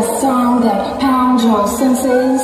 a song that pounds your senses.